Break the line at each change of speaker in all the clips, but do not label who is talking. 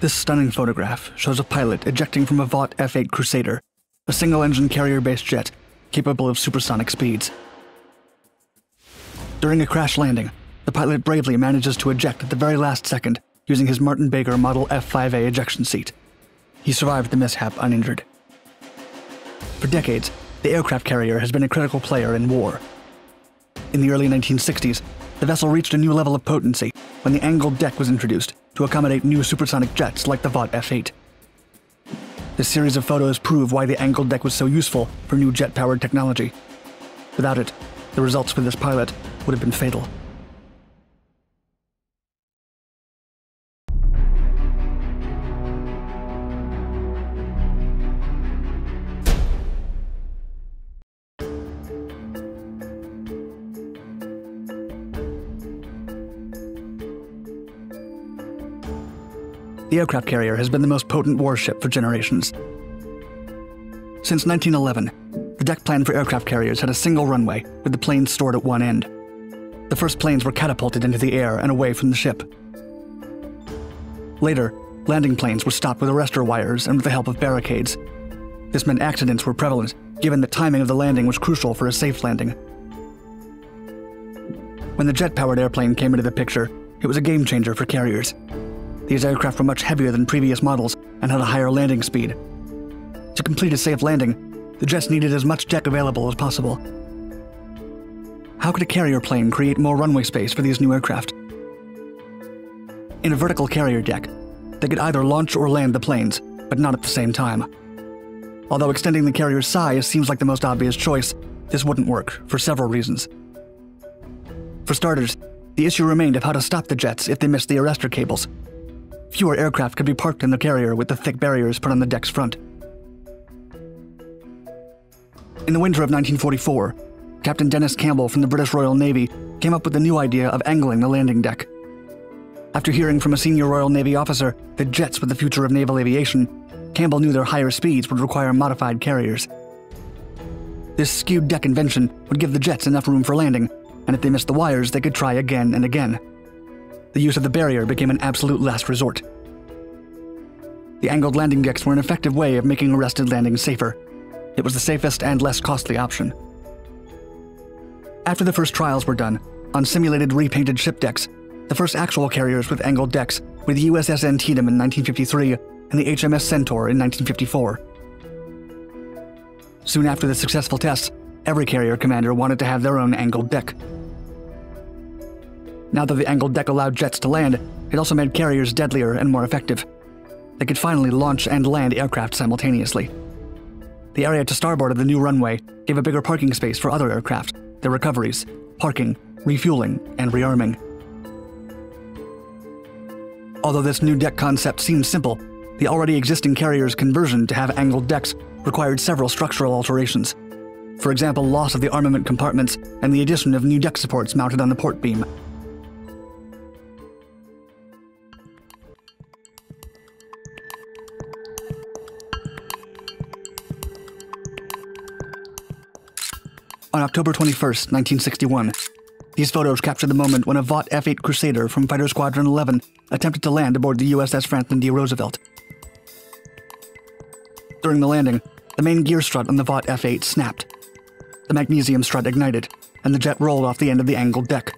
This stunning photograph shows a pilot ejecting from a Vought F-8 Crusader, a single-engine carrier-based jet capable of supersonic speeds. During a crash landing, the pilot bravely manages to eject at the very last second using his Martin Baker Model F5A ejection seat. He survived the mishap uninjured. For decades, the aircraft carrier has been a critical player in war. In the early 1960s, the vessel reached a new level of potency when the angled deck was introduced to accommodate new supersonic jets like the Vought F-8. This series of photos prove why the angled deck was so useful for new jet-powered technology. Without it, the results for this pilot would have been fatal. The aircraft carrier has been the most potent warship for generations. Since 1911, the deck plan for aircraft carriers had a single runway with the planes stored at one end. The first planes were catapulted into the air and away from the ship. Later, landing planes were stopped with arrestor wires and with the help of barricades. This meant accidents were prevalent, given the timing of the landing was crucial for a safe landing. When the jet powered airplane came into the picture, it was a game changer for carriers. These aircraft were much heavier than previous models and had a higher landing speed. To complete a safe landing, the jets needed as much deck available as possible. How could a carrier plane create more runway space for these new aircraft? In a vertical carrier deck, they could either launch or land the planes, but not at the same time. Although extending the carrier's size seems like the most obvious choice, this wouldn't work for several reasons. For starters, the issue remained of how to stop the jets if they missed the arrestor cables, Fewer aircraft could be parked in the carrier with the thick barriers put on the deck's front. In the winter of 1944, Captain Dennis Campbell from the British Royal Navy came up with the new idea of angling the landing deck. After hearing from a senior Royal Navy officer that jets were the future of naval aviation, Campbell knew their higher speeds would require modified carriers. This skewed deck invention would give the jets enough room for landing, and if they missed the wires, they could try again and again the use of the barrier became an absolute last resort. The angled landing decks were an effective way of making arrested landings safer. It was the safest and less costly option. After the first trials were done, on simulated repainted ship decks, the first actual carriers with angled decks were the USS Antietam in 1953 and the HMS Centaur in 1954. Soon after the successful tests, every carrier commander wanted to have their own angled deck. Now that the angled deck allowed jets to land, it also made carriers deadlier and more effective. They could finally launch and land aircraft simultaneously. The area to starboard of the new runway gave a bigger parking space for other aircraft, their recoveries, parking, refueling, and rearming. Although this new deck concept seemed simple, the already existing carrier's conversion to have angled decks required several structural alterations. For example, loss of the armament compartments and the addition of new deck supports mounted on the port beam. On October 21, 1961. These photos capture the moment when a Vought F 8 Crusader from Fighter Squadron 11 attempted to land aboard the USS Franklin D. Roosevelt. During the landing, the main gear strut on the Vought F 8 snapped. The magnesium strut ignited, and the jet rolled off the end of the angled deck.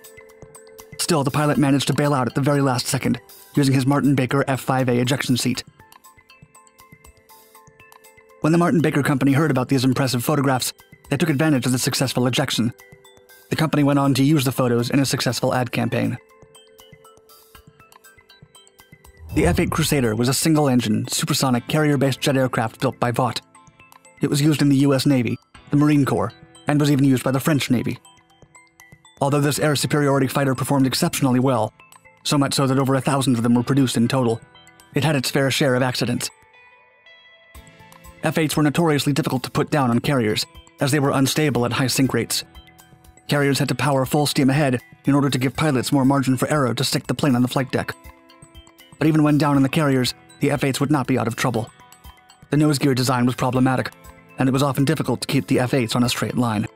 Still, the pilot managed to bail out at the very last second, using his Martin Baker F5A ejection seat. When the Martin Baker Company heard about these impressive photographs, they took advantage of the successful ejection. The company went on to use the photos in a successful ad campaign. The F 8 Crusader was a single engine, supersonic carrier based jet aircraft built by Vought. It was used in the US Navy, the Marine Corps, and was even used by the French Navy. Although this air superiority fighter performed exceptionally well, so much so that over a thousand of them were produced in total, it had its fair share of accidents. F 8s were notoriously difficult to put down on carriers, as they were unstable at high sink rates. Carriers had to power full steam ahead in order to give pilots more margin for error to stick the plane on the flight deck. But even when down in the carriers, the F 8s would not be out of trouble. The nose gear design was problematic, and it was often difficult to keep the F 8s on a straight line.